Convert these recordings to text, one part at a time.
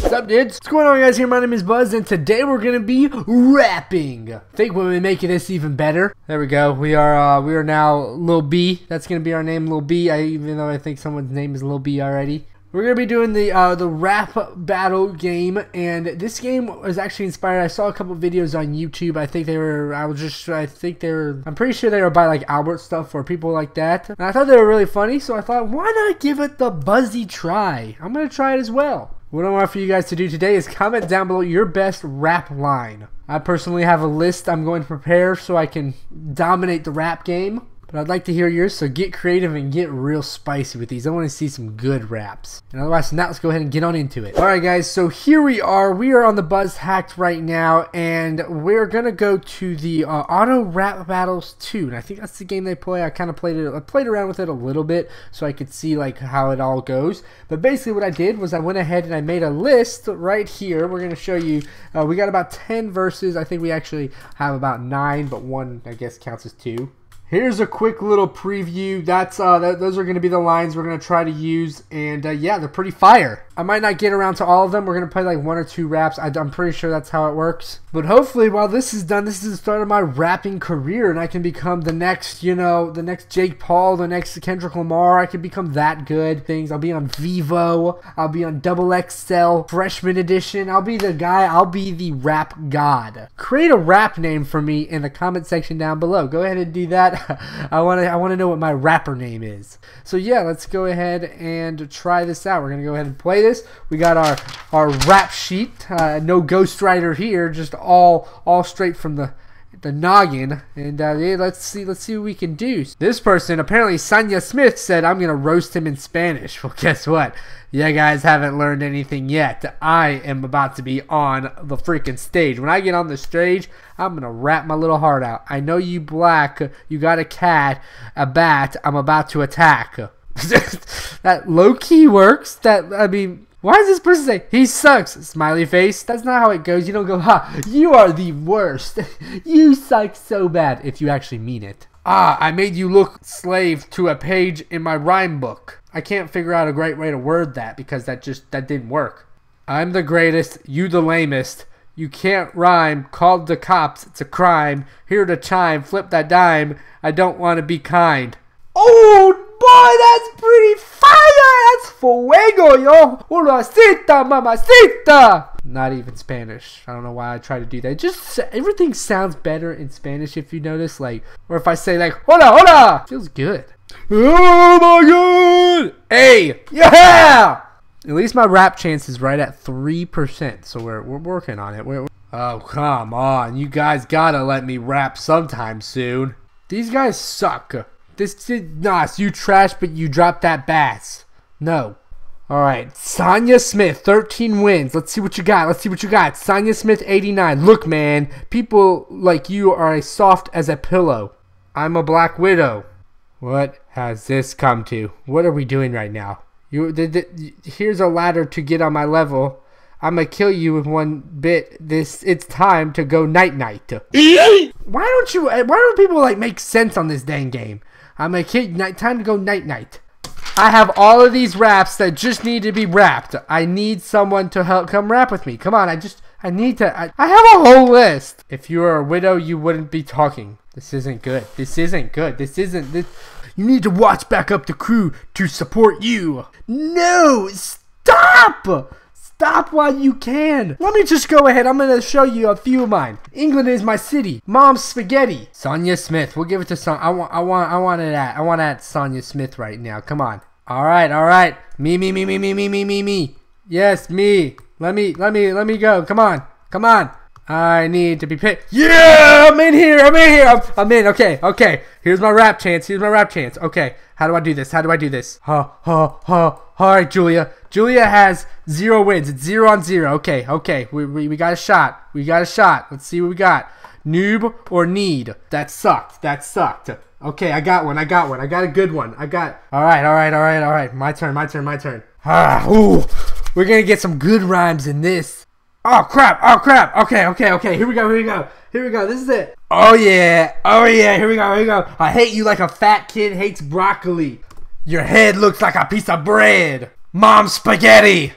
What's up, dudes? What's going on, guys? Here, my name is Buzz, and today we're gonna be rapping. I think we'll be making this even better. There we go. We are, uh, we are now Lil B. That's gonna be our name, Lil B. I, even though I think someone's name is Lil B already. We're gonna be doing the uh, the rap battle game, and this game was actually inspired. I saw a couple videos on YouTube. I think they were. I was just. I think they were. I'm pretty sure they were by like Albertsstuff or people like that. And I thought they were really funny, so I thought, why not give it the buzzy try? I'm gonna try it as well. What I want for you guys to do today is comment down below your best rap line. I personally have a list I'm going to prepare so I can dominate the rap game. But I'd like to hear yours, so get creative and get real spicy with these. I want to see some good raps. And otherwise, now let's go ahead and get on into it. Alright guys, so here we are. We are on the Buzz Hacked right now, and we're going to go to the uh, Auto Rap Battles 2. And I think that's the game they play. I kind of played it, I played around with it a little bit so I could see like how it all goes. But basically what I did was I went ahead and I made a list right here. We're going to show you, uh, we got about 10 verses. I think we actually have about 9, but one I guess counts as 2. Here's a quick little preview. That's uh, those are going to be the lines we're going to try to use, and uh, yeah, they're pretty fire. I might not get around to all of them. We're going to play like one or two raps. I, am pretty sure that's how it works. But hopefully, while this is done, this is the start of my rapping career, and I can become the next, you know, the next Jake Paul, the next Kendrick Lamar. I can become that good. Things. I'll be on Vevo. I'll be on Double XL Freshman Edition. I'll be the guy. I'll be the rap god. Create a rap name for me in the comment section down below. Go ahead and do that. I want to I want to know what my rapper name is. So yeah, let's go ahead and try this out. We're gonna go ahead and play this. We got our our rap sheet. Uh, no ghostwriter here, just all all straight from the the noggin and uh, yeah, let's see let's see what we can do. This person apparently Sanya Smith said I'm gonna roast him in Spanish. Well guess what? You guys haven't learned anything yet. I am about to be on the freaking stage. When I get on the stage I'm gonna rap my little heart out. I know you black you got a cat a bat I'm about to attack. That low key works. That I mean why does this person say, he sucks, smiley face? That's not how it goes. You don't go, ha, you are the worst. you suck so bad, if you actually mean it. Ah, I made you look slave to a page in my rhyme book. I can't figure out a great way to word that because that just, that didn't work. I'm the greatest, you the lamest. You can't rhyme, called the cops, it's a crime. Here to chime, flip that dime. I don't want to be kind. Oh, boy, that's pretty fire! That's fuego, yo! Ulacita, mamacita! Not even Spanish. I don't know why I try to do that. Just everything sounds better in Spanish if you notice. Like, or if I say like, hola, hola! Feels good. Oh my god! Hey! Yeah! At least my rap chance is right at 3%, so we're, we're working on it. We're, we're, oh, come on. You guys gotta let me rap sometime soon. These guys suck. This did not. You trash, but you dropped that bass. No. All right, Sanya Smith, 13 wins. Let's see what you got. Let's see what you got. Sanya Smith, 89. Look, man, people like you are as soft as a pillow. I'm a black widow. What has this come to? What are we doing right now? You, the, the, here's a ladder to get on my level. I'm gonna kill you with one bit. This it's time to go night night. why don't you? Why don't people like make sense on this dang game? I'ma kid. Night time to go night night. I have all of these raps that just need to be wrapped. I need someone to help come rap with me. Come on, I just I need to. I, I have a whole list. If you were a widow, you wouldn't be talking. This isn't good. This isn't good. This isn't this. You need to watch back up the crew to support you. No, stop. Stop while you can. Let me just go ahead. I'm going to show you a few of mine. England is my city. Mom's spaghetti. Sonia Smith. We'll give it to Son. I want. I want. I want it at. I want at Sonia Smith right now. Come on. All right. All right. Me. Me. Me. Me. Me. Me. Me. Me. Me. Yes. Me. Let me. Let me. Let me go. Come on. Come on. I need to be paid. Yeah, I'm in here. I'm in here. I'm, I'm, in. Okay, okay. Here's my rap chance. Here's my rap chance. Okay, how do I do this? How do I do this? Ha, ha, ha. All right, Julia. Julia has zero wins. It's zero on zero. Okay, okay. We, we, we got a shot. We got a shot. Let's see what we got. Noob or need? That sucked. That sucked. Okay, I got one. I got one. I got a good one. I got. All right, all right, all right, all right. My turn. My turn. My turn. Ah, ooh. We're gonna get some good rhymes in this. Oh crap! Oh crap! Okay, okay, okay. Here we go. Here we go. Here we go. This is it. Oh yeah. Oh yeah. Here we go. Here we go. I hate you like a fat kid hates broccoli. Your head looks like a piece of bread. Mom spaghetti.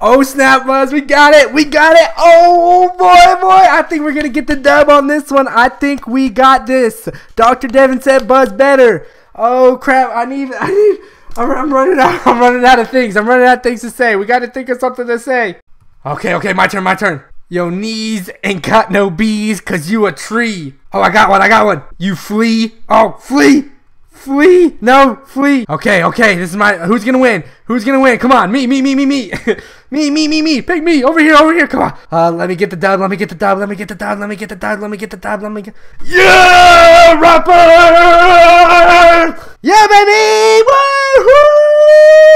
Oh snap, Buzz! We got it! We got it! Oh boy, boy! I think we're gonna get the dub on this one. I think we got this. Dr. Devin said Buzz better. Oh crap! I need, I need. I'm, I'm running out. I'm running out of things. I'm running out of things to say. We got to think of something to say. Okay, okay, my turn, my turn. Yo, knees ain't got no bees, cause you a tree. Oh, I got one, I got one. You flee. Oh, flee. Flee! No, flee! Okay, okay, this is my. Who's gonna win? Who's gonna win? Come on, me, me, me, me, me, me, me, me, me. Pick me over here, over here. Come on. Uh, let me get the dub. Let me get the dub. Let me get the dub. Let me get the dub. Let me get the dub. Let me get. Yeah, rapper! Yeah, baby! Woohoo!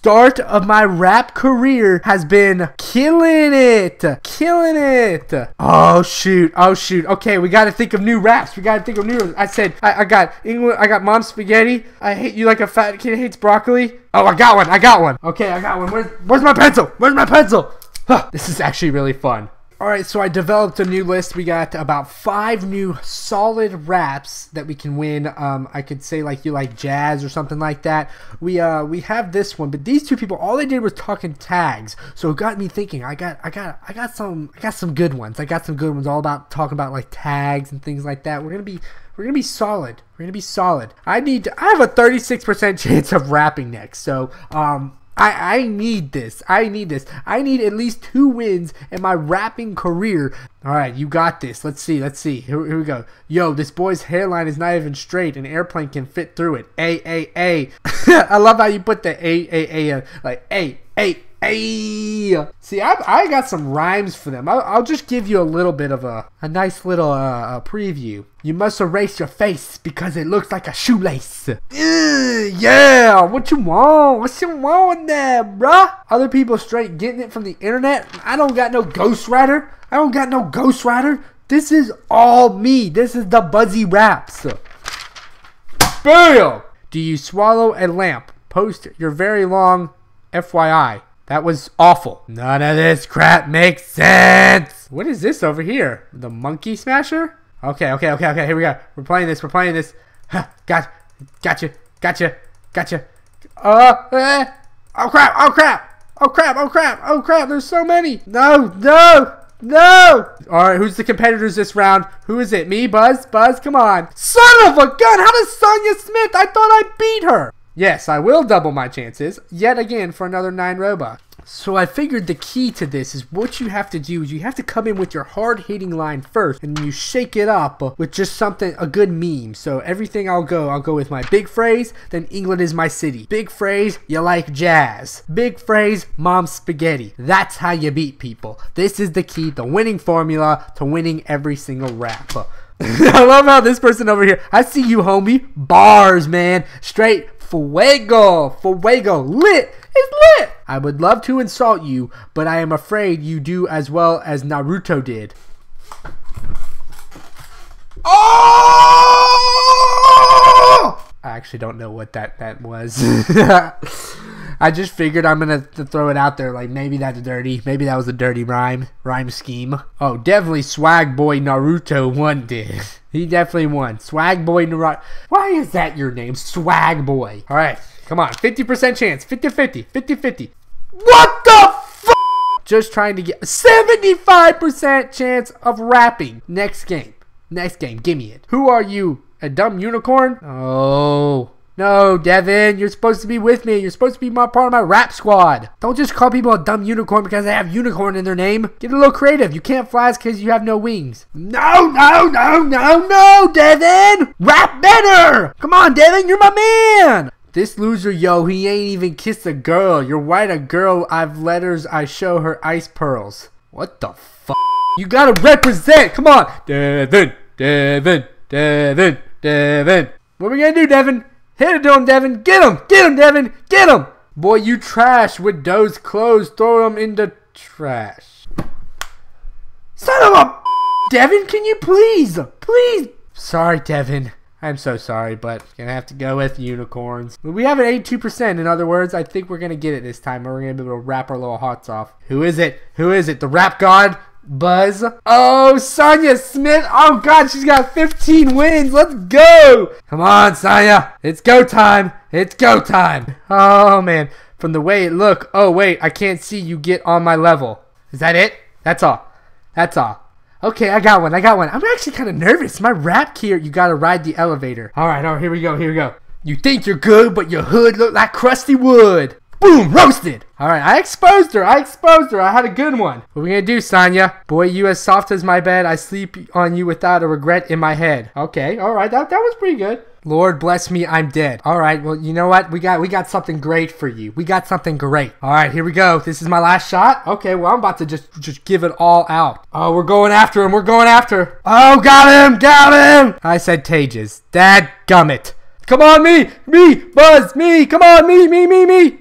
Start of my rap career has been killing it. Killing it. Oh shoot. Oh shoot. Okay, we gotta think of new raps. We gotta think of new I said I, I got England I got mom spaghetti. I hate you like a fat kid hates broccoli. Oh I got one. I got one. Okay, I got one. Where's where's my pencil? Where's my pencil? Huh, this is actually really fun. Alright, so I developed a new list. We got about five new solid raps that we can win. Um, I could say like you like jazz or something like that. We uh we have this one, but these two people all they did was talking tags. So it got me thinking. I got I got I got some I got some good ones. I got some good ones all about talking about like tags and things like that. We're gonna be we're gonna be solid. We're gonna be solid. I need to, I have a 36% chance of rapping next. So um I, I need this. I need this. I need at least two wins in my rapping career. All right, you got this. Let's see. Let's see. Here, here we go. Yo, this boy's hairline is not even straight. An airplane can fit through it. A A A. I love how you put the A A A uh, like A A Hey, see, I, I got some rhymes for them. I'll, I'll just give you a little bit of a, a nice little uh, preview. You must erase your face because it looks like a shoelace. yeah, what you want? What you want there, bruh? Other people straight getting it from the internet. I don't got no ghostwriter. I don't got no ghostwriter. This is all me. This is the Buzzy Raps. Bam! Do you swallow a lamp? Post your very long FYI. That was awful. None of this crap makes sense. What is this over here? The monkey smasher? Okay, okay, okay, okay. Here we go. We're playing this. We're playing this. Huh, got, gotcha, gotcha, gotcha. Uh, uh, oh crap, oh crap, oh crap, oh crap, oh crap. There's so many. No, no, no. All right, who's the competitors this round? Who is it? Me, Buzz? Buzz, come on. Son of a gun. How does Sonya Smith? I thought I beat her. Yes, I will double my chances, yet again, for another 9 Robux. So I figured the key to this is what you have to do is you have to come in with your hard-hitting line first, and you shake it up with just something, a good meme. So everything I'll go, I'll go with my big phrase, then England is my city. Big phrase, you like jazz. Big phrase, mom spaghetti. That's how you beat people. This is the key, the winning formula to winning every single rap. I love how this person over here, I see you homie, bars man, straight Fuego! Fuego! Lit! It's lit! I would love to insult you, but I am afraid you do as well as Naruto did. Oh! I actually don't know what that, that was. I just figured I'm gonna throw it out there. Like maybe that's dirty. Maybe that was a dirty rhyme rhyme scheme. Oh, definitely Swag Boy Naruto won did. He definitely won. Swag Boy Naruto. Why is that your name? Swag Boy. All right, come on. 50% chance. 50-50. 50-50. What the? Just trying to get 75% chance of rapping. Next game. Next game. Give me it. Who are you? A dumb unicorn? Oh. No, Devin, you're supposed to be with me. You're supposed to be my part of my rap squad. Don't just call people a dumb unicorn because they have unicorn in their name. Get a little creative. You can't fly because you have no wings. No, no, no, no, no, Devin! Rap better! Come on, Devin, you're my man! This loser, yo, he ain't even kissed a girl. You're white a girl, I've letters, I show her ice pearls. What the fuck? You gotta represent! Come on! Devin, Devin, Devin, Devin. What are we gonna do, Devin? Hit it to him, Devin. Get him. Get him, Devin. Get him. Boy, you trash with those clothes. Throw them in the trash. Son of a... Devin, can you please? Please. Sorry, Devin. I'm so sorry, but gonna have to go with unicorns. We have an 82%. In other words, I think we're gonna get it this time. We're gonna be able to wrap our little hearts off. Who is it? Who is it? The rap god? Buzz. Oh, Sonya Smith. Oh, God, she's got 15 wins. Let's go. Come on, Sonya. It's go time. It's go time. Oh, man. From the way it look. Oh, wait. I can't see you get on my level. Is that it? That's all. That's all. Okay, I got one. I got one. I'm actually kind of nervous. My rap here, you got to ride the elevator. All right, all right. Here we go. Here we go. You think you're good, but your hood look like crusty wood. Boom, roasted. All right, I exposed her. I exposed her. I had a good one. What are we gonna do, Sonya? Boy, you as soft as my bed. I sleep on you without a regret in my head. Okay, all right. That, that was pretty good. Lord bless me, I'm dead. All right, well, you know what? We got we got something great for you. We got something great. All right, here we go. This is my last shot. Okay, well, I'm about to just just give it all out. Oh, we're going after him. We're going after. Oh, got him. Got him. I said Tages. Dad gummit. Come on, me. Me. Buzz. Me. Come on, me. Me. Me. Me.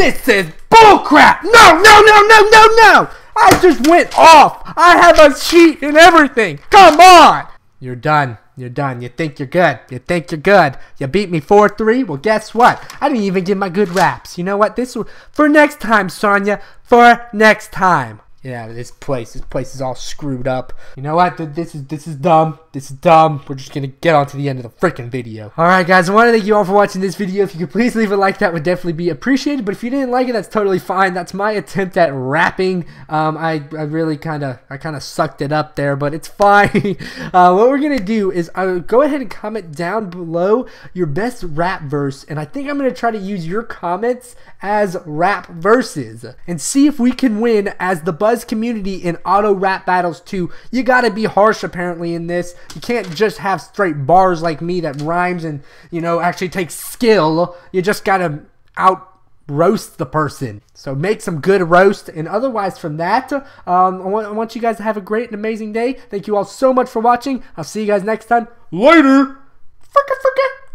This is bullcrap! No, no, no, no, no, no! I just went off! I have a sheet and everything! Come on! You're done. You're done. You think you're good. You think you're good. You beat me 4-3? Well, guess what? I didn't even get my good raps. You know what? This for next time, Sonya. For next time. Yeah, this place, this place is all screwed up. You know what? This is this is dumb. This is dumb. We're just gonna get on to the end of the freaking video. Alright guys, I want to thank you all for watching this video. If you could please leave a like, that would definitely be appreciated. But if you didn't like it, that's totally fine. That's my attempt at rapping. Um, I, I really kind of I kind of sucked it up there, but it's fine. uh, what we're gonna do is uh, go ahead and comment down below your best rap verse, and I think I'm gonna try to use your comments as rap verses and see if we can win as the Buzz community in auto rap battles too. You gotta be harsh apparently in this. You can't just have straight bars like me that rhymes and, you know, actually takes skill. You just gotta out roast the person. So make some good roast. And otherwise, from that, um, I, want, I want you guys to have a great and amazing day. Thank you all so much for watching. I'll see you guys next time. Later. Fricka, fricka.